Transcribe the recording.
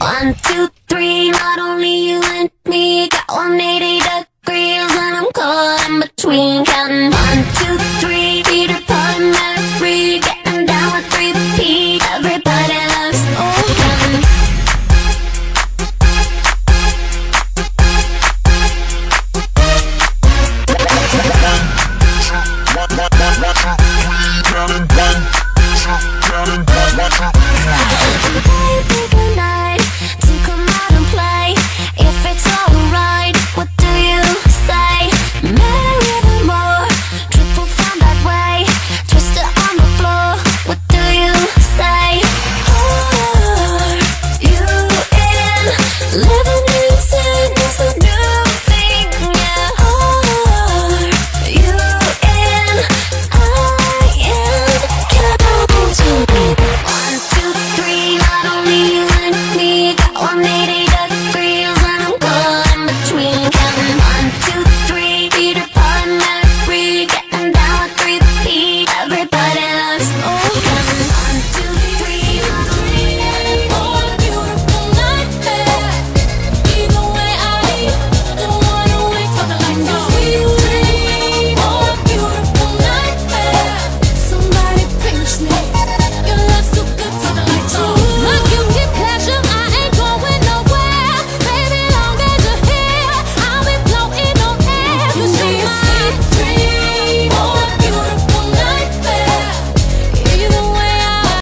One, two, three, not only you and me Got 180 degrees and I'm caught in between Counting one, two, three, Peter Pan, Mary Getting down with three everybody loves Counting one, two, three, counting one, two, counting one, two, counting one, two,